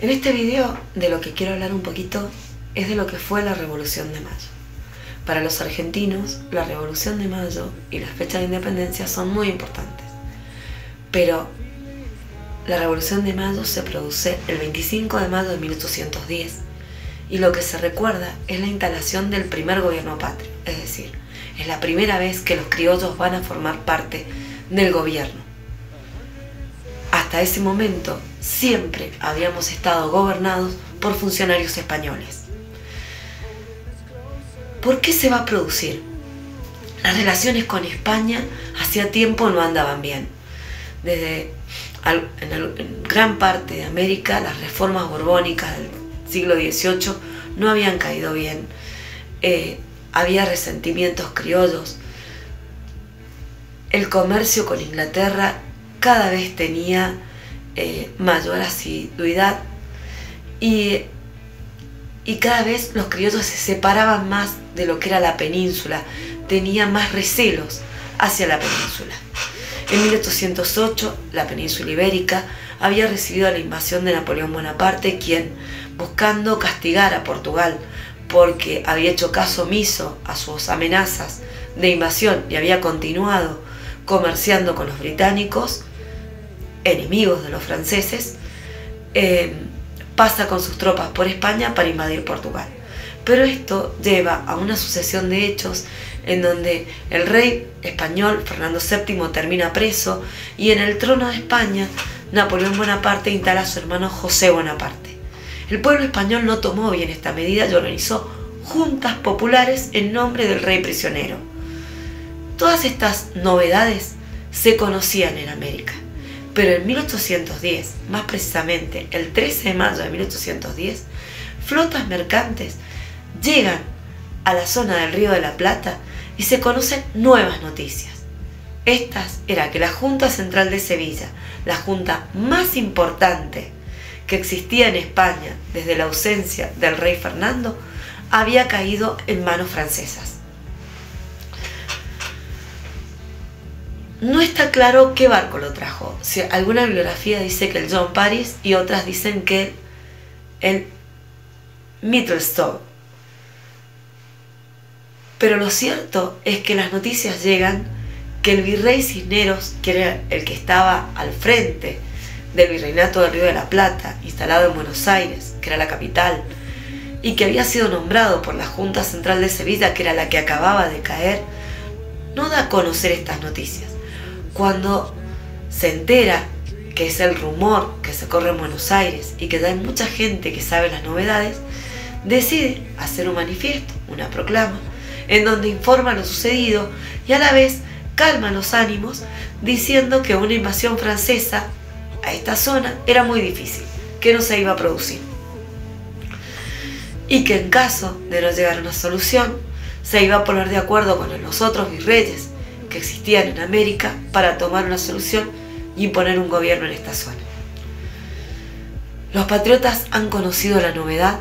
En este video de lo que quiero hablar un poquito es de lo que fue la Revolución de Mayo. Para los argentinos, la Revolución de Mayo y la fecha de independencia son muy importantes. Pero la Revolución de Mayo se produce el 25 de mayo de 1810 y lo que se recuerda es la instalación del primer gobierno patrio, es decir, es la primera vez que los criollos van a formar parte del gobierno. Hasta ese momento siempre habíamos estado gobernados por funcionarios españoles. ¿Por qué se va a producir? Las relaciones con España hacía tiempo no andaban bien. Desde en, gran parte de América las reformas borbónicas del siglo XVIII no habían caído bien. Eh, había resentimientos criollos. El comercio con Inglaterra cada vez tenía eh, mayor asiduidad y, y cada vez los criollos se separaban más de lo que era la península, tenían más recelos hacia la península. En 1808, la península ibérica había recibido la invasión de Napoleón Bonaparte, quien, buscando castigar a Portugal porque había hecho caso omiso a sus amenazas de invasión y había continuado comerciando con los británicos, enemigos de los franceses, eh, pasa con sus tropas por España para invadir Portugal. Pero esto lleva a una sucesión de hechos en donde el rey español Fernando VII termina preso y en el trono de España Napoleón Bonaparte instala a su hermano José Bonaparte. El pueblo español no tomó bien esta medida y organizó juntas populares en nombre del rey prisionero. Todas estas novedades se conocían en América, pero en 1810, más precisamente el 13 de mayo de 1810, flotas mercantes llegan a la zona del Río de la Plata y se conocen nuevas noticias. Estas era que la Junta Central de Sevilla, la junta más importante que existía en España desde la ausencia del rey Fernando, había caído en manos francesas. No está claro qué barco lo trajo. Si alguna bibliografía dice que el John Paris y otras dicen que el Mittelstone pero lo cierto es que las noticias llegan que el virrey Cisneros, que era el que estaba al frente del virreinato del Río de la Plata, instalado en Buenos Aires, que era la capital, y que había sido nombrado por la Junta Central de Sevilla, que era la que acababa de caer, no da a conocer estas noticias. Cuando se entera que es el rumor que se corre en Buenos Aires y que hay mucha gente que sabe las novedades, decide hacer un manifiesto, una proclama, en donde informa lo sucedido y a la vez calma los ánimos diciendo que una invasión francesa a esta zona era muy difícil, que no se iba a producir. Y que en caso de no llegar a una solución, se iba a poner de acuerdo con los otros virreyes que existían en América para tomar una solución y imponer un gobierno en esta zona. Los patriotas han conocido la novedad,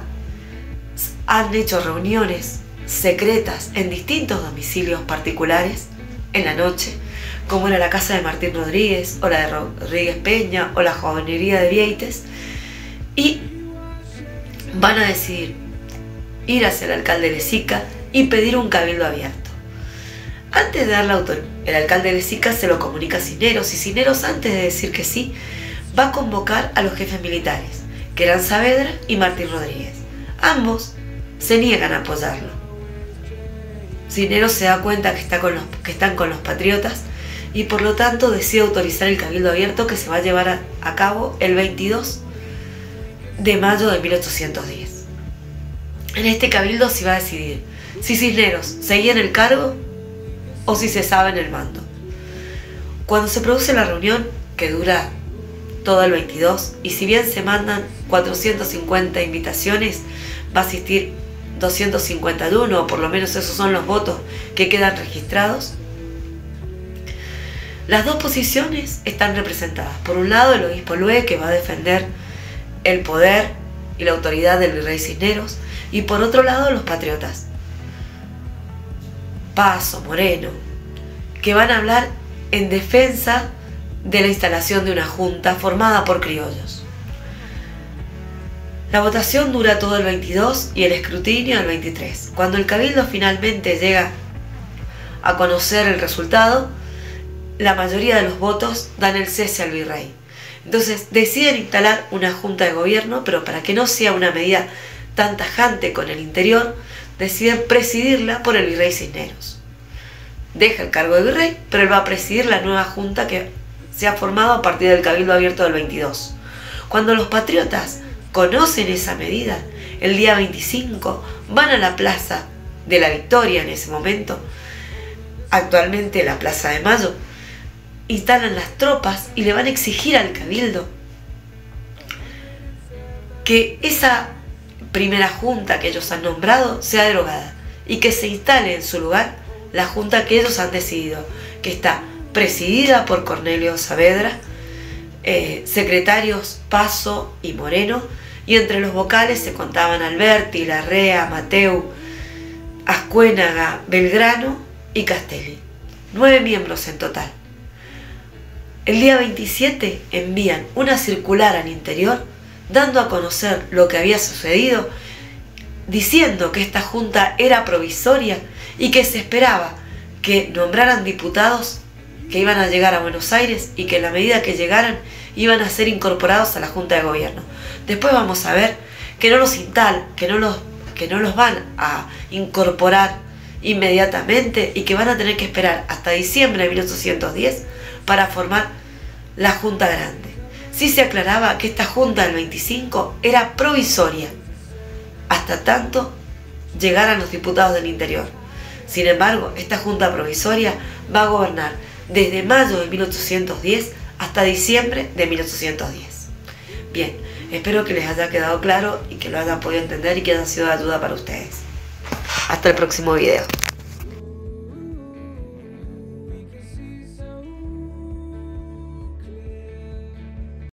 han hecho reuniones secretas en distintos domicilios particulares en la noche, como era la casa de Martín Rodríguez, o la de Rodríguez Peña, o la jovenería de Vieites, y van a decidir ir hacia el alcalde de Sica y pedir un cabildo abierto. Antes de dar la autoridad, el alcalde de Sica se lo comunica a Cineros, y Cineros, antes de decir que sí, va a convocar a los jefes militares, que eran Saavedra y Martín Rodríguez. Ambos se niegan a apoyarlo. Cisneros se da cuenta que, está con los, que están con los patriotas y por lo tanto decide autorizar el cabildo abierto que se va a llevar a, cabo el 22 de mayo de 1810. En este cabildo se va a decidir si Cisneros seguía en el cargo o si se sabe en el mando. Cuando se produce la reunión, que dura todo el 22, y si bien se mandan 450 invitaciones, va a asistir 251, o por lo menos esos son los votos que quedan registrados. Las dos posiciones están representadas. Por un lado, el obispo Lue, que va a defender el poder y la autoridad del virrey Cisneros, y por otro lado, los patriotas. Paso, Moreno, que van a hablar en defensa de la instalación de una junta formada por criollos. La votación dura todo el 22 y el escrutinio el 23. Cuando el cabildo finalmente llega a conocer el resultado, la mayoría de los votos dan el cese al virrey. Entonces deciden instalar una junta de gobierno, pero para que no sea una medida tan tajante con el interior, deciden presidirla por el virrey Cisneros. Deja el cargo de virrey, pero él va a presidir la nueva junta que se ha formado a partir del Cabildo Abierto del 22. Cuando los patriotas conocen esa medida, el día 25 van a la Plaza de la Victoria en ese momento, actualmente la Plaza de Mayo, instalan las tropas y le van a exigir al Cabildo que esa primera junta que ellos han nombrado sea derogada y que se instale en su lugar la junta que ellos han decidido, que está presidida por Cornelio Saavedra, eh, secretarios Paso y Moreno, y entre los vocales se contaban Alberti, Larrea, Mateu, Ascuénaga, Belgrano y Castelli. Nueve miembros en total. El día 27 envían una circular al interior dando a conocer lo que había sucedido, diciendo que esta junta era provisoria y que se esperaba que nombraran diputados que iban a llegar a Buenos Aires y que en la medida que llegaran iban a ser incorporados a la Junta de Gobierno. Después vamos a ver que no los instal, que no los, que no los van a incorporar inmediatamente y que van a tener que esperar hasta diciembre de 1810 para formar la Junta Grande. Sí se aclaraba que esta Junta del 25 era provisoria, hasta tanto llegaran los diputados del interior. Sin embargo, esta Junta Provisoria va a gobernar desde mayo de 1810 hasta diciembre de 1810. Bien, espero que les haya quedado claro y que lo hayan podido entender y que haya sido de ayuda para ustedes. Hasta el próximo video.